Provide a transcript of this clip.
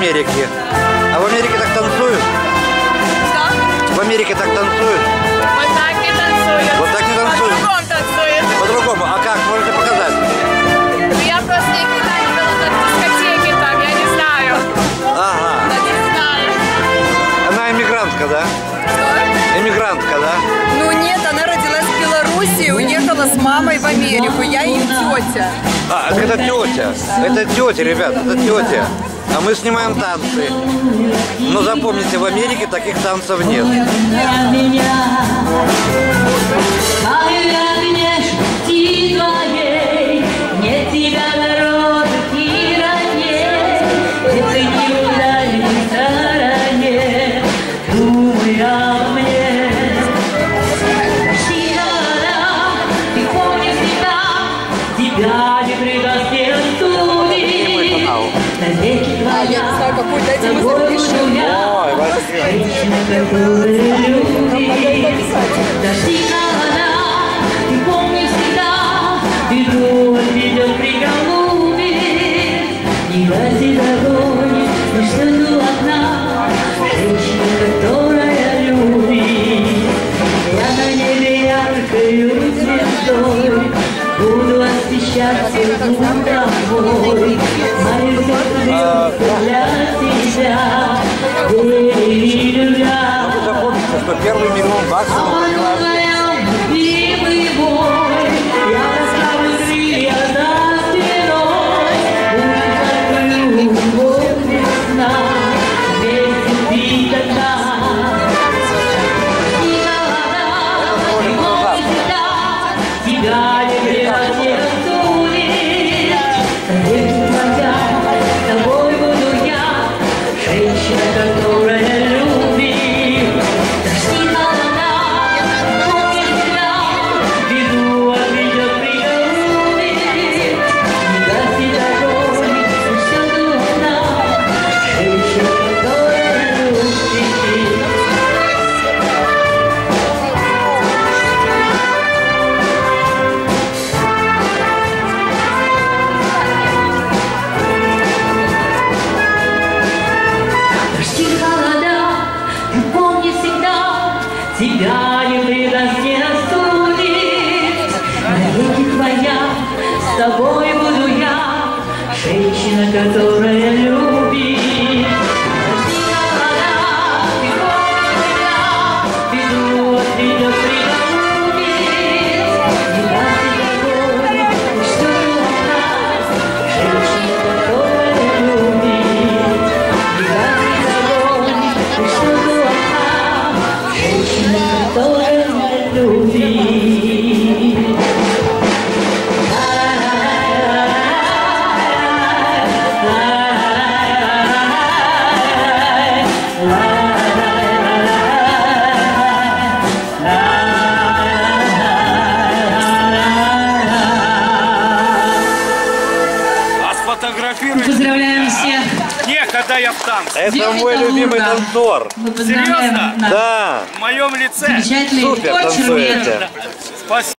Америке. А в Америке так танцуют? Что? В Америке так танцуют? Вот так не танцуют. Вот так не танцуют? По-другому танцуют. По-другому. А как? Можете показать? Ну, Я просто никогда не была на дискотеке там, я не знаю. Ага. Я не знаю. Она иммигрантка, да? Что? Иммигрантка, да? Ну нет, она родилась в Беларуси, уехала с мамой в Америку. Я ее тетя. А, это тетя. Это тетя, ребят, это тетя. А мы снимаем танцы. Но запомните, в Америке таких танцев нет. Нет Навеки А, я не знаю, какую дайте мы запишем. Ой, возьми. Женщина. Дожди холода, ты помни всегда, Беду отведет приголубит. Не гаси что первый миллион баксов женщина, Тебя не предаст, не остудит. Навеки твоя, с тобой буду я, Женщина, которая любит. Поздравляем всех. Когда я в танце. Это мой любимый танцор. Мы поздравляем Серьезно? Да. В моем лице. Замечательный, Супер танцуете. Спасибо.